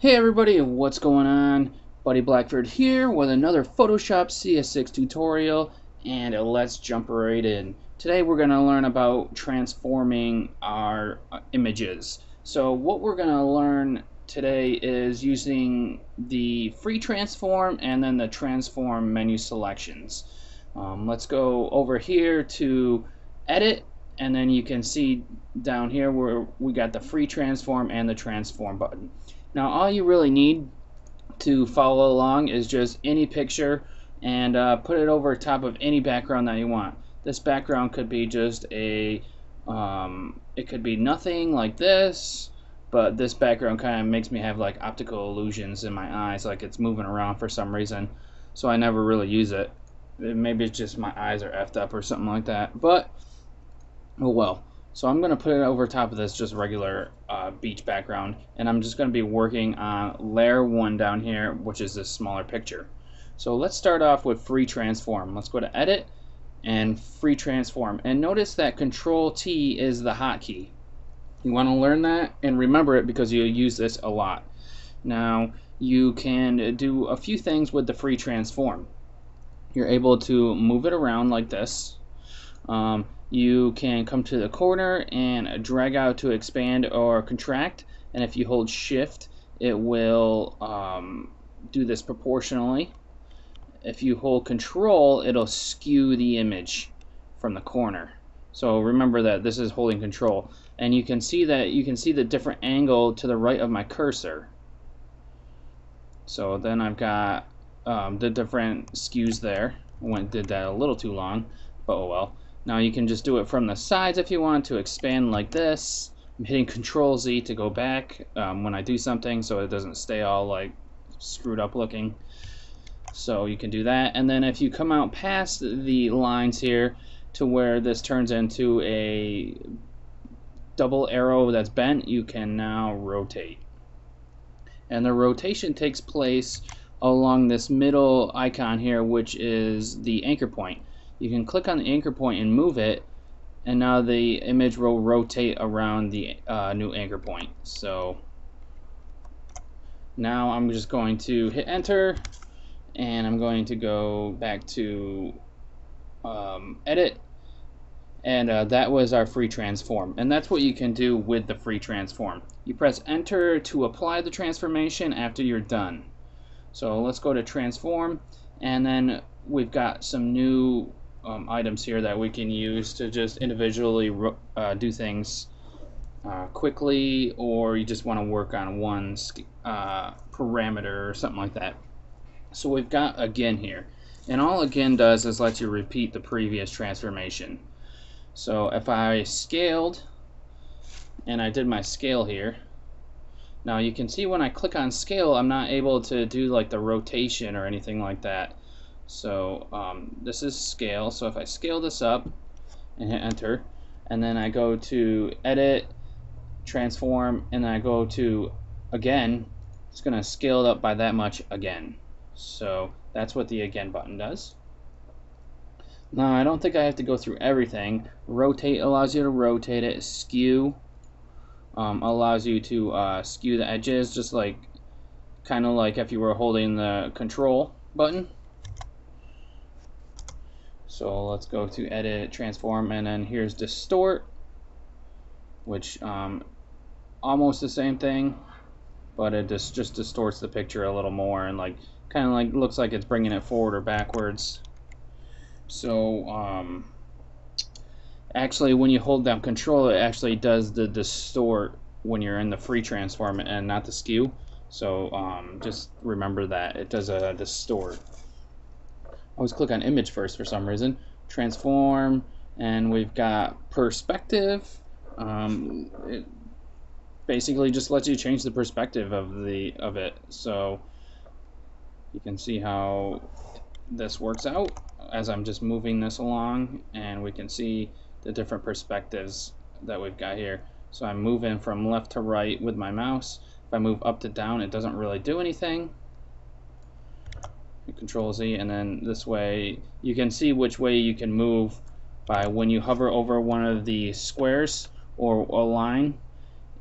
Hey everybody, what's going on? Buddy Blackford here with another Photoshop CS6 tutorial and let's jump right in. Today we're going to learn about transforming our uh, images. So what we're going to learn today is using the free transform and then the transform menu selections. Um, let's go over here to edit and then you can see down here where we got the free transform and the transform button. Now all you really need to follow along is just any picture and uh, put it over top of any background that you want. This background could be just a, um, it could be nothing like this, but this background kind of makes me have like optical illusions in my eyes, like it's moving around for some reason, so I never really use it. Maybe it's just my eyes are effed up or something like that, but oh well. So I'm going to put it over top of this just regular uh, beach background and I'm just going to be working on layer 1 down here which is this smaller picture. So let's start off with free transform. Let's go to edit and free transform and notice that control T is the hotkey. You want to learn that and remember it because you'll use this a lot. Now you can do a few things with the free transform. You're able to move it around like this. Um, you can come to the corner and drag out to expand or contract. And if you hold shift it will um, do this proportionally. If you hold control it'll skew the image from the corner. So remember that this is holding control. And you can see that you can see the different angle to the right of my cursor. So then I've got um, the different skews there. Went did that a little too long but oh well now you can just do it from the sides if you want to expand like this. I'm hitting Control Z to go back um, when I do something so it doesn't stay all like screwed up looking. So you can do that. And then if you come out past the lines here to where this turns into a double arrow that's bent, you can now rotate. And the rotation takes place along this middle icon here, which is the anchor point you can click on the anchor point and move it and now the image will rotate around the uh, new anchor point. So now I'm just going to hit enter and I'm going to go back to um, edit. And uh, that was our free transform. And that's what you can do with the free transform. You press enter to apply the transformation after you're done. So let's go to transform and then we've got some new um, items here that we can use to just individually uh, do things uh, quickly or you just want to work on one uh, parameter or something like that. So we've got again here and all again does is let you repeat the previous transformation. So if I scaled and I did my scale here now you can see when I click on scale I'm not able to do like the rotation or anything like that so um, this is scale. So if I scale this up and hit enter, and then I go to edit, transform, and then I go to again, it's going to scale it up by that much again. So that's what the again button does. Now I don't think I have to go through everything. Rotate allows you to rotate it. Skew um, allows you to uh, skew the edges, just like kind of like if you were holding the control button. So let's go to edit, transform, and then here's distort, which um, almost the same thing, but it just, just distorts the picture a little more and like kind of like looks like it's bringing it forward or backwards. So um, actually when you hold down control it actually does the distort when you're in the free transform and not the skew. So um, just remember that it does a distort always click on image first for some reason. Transform, and we've got perspective. Um, it basically just lets you change the perspective of the of it. So you can see how this works out as I'm just moving this along, and we can see the different perspectives that we've got here. So I'm moving from left to right with my mouse. If I move up to down, it doesn't really do anything control Z and then this way you can see which way you can move by when you hover over one of the squares or a line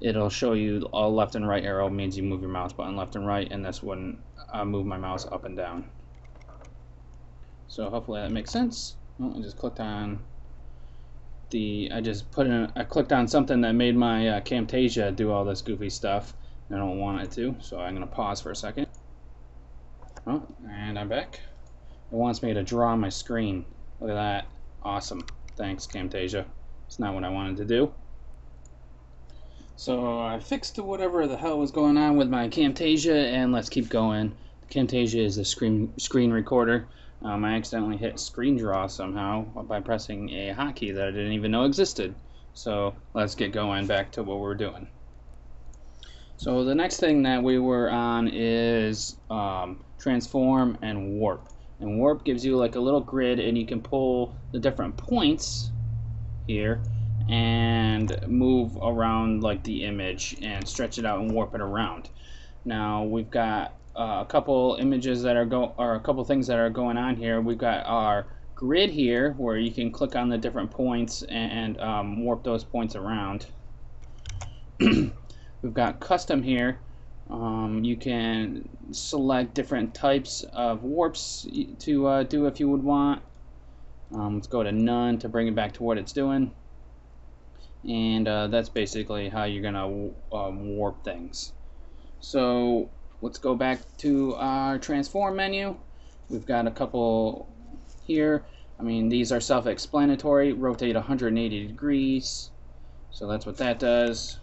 it'll show you a left and right arrow means you move your mouse button left and right and this wouldn't uh, move my mouse up and down. So hopefully that makes sense. Oh, I just clicked on the I just put in I clicked on something that made my uh, Camtasia do all this goofy stuff. I don't want it to, so I'm gonna pause for a second. Oh, and I'm back. It wants me to draw my screen. Look at that. Awesome. Thanks, Camtasia. It's not what I wanted to do. So I fixed whatever the hell was going on with my Camtasia, and let's keep going. Camtasia is a screen screen recorder. Um, I accidentally hit screen draw somehow by pressing a hotkey that I didn't even know existed. So let's get going back to what we're doing. So the next thing that we were on is um, transform and warp. And warp gives you like a little grid and you can pull the different points here and move around like the image and stretch it out and warp it around. Now we've got uh, a couple images that are go or a couple things that are going on here. We've got our grid here where you can click on the different points and um, warp those points around. we've got custom here. Um, you can select different types of warps to uh, do if you would want. Um, let's go to none to bring it back to what it's doing. And uh, that's basically how you're gonna um, warp things. So let's go back to our transform menu. We've got a couple here. I mean these are self-explanatory. Rotate 180 degrees. So that's what that does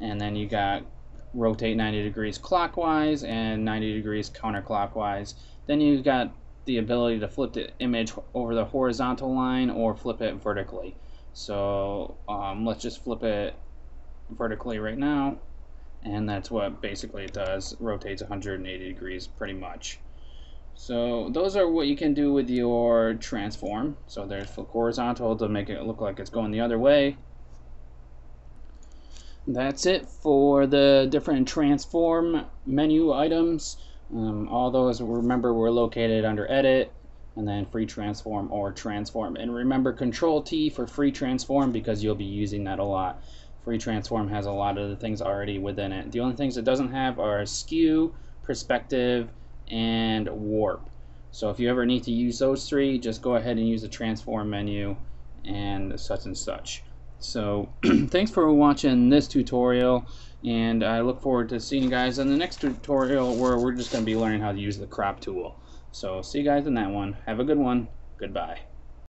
and then you got rotate 90 degrees clockwise and 90 degrees counterclockwise then you've got the ability to flip the image over the horizontal line or flip it vertically so um, let's just flip it vertically right now. And that's what basically it does. rotates 180 degrees pretty much. So those are what you can do with your transform. So there's flip horizontal to make it look like it's going the other way. That's it for the different transform menu items. Um, all those, remember, were located under edit, and then free transform or transform. And remember control T for free transform because you'll be using that a lot. Free transform has a lot of the things already within it. The only things it doesn't have are skew, perspective, and warp. So if you ever need to use those three, just go ahead and use the transform menu and such and such. So thanks for watching this tutorial and I look forward to seeing you guys in the next tutorial where we're just going to be learning how to use the crop tool. So see you guys in that one. Have a good one. Goodbye.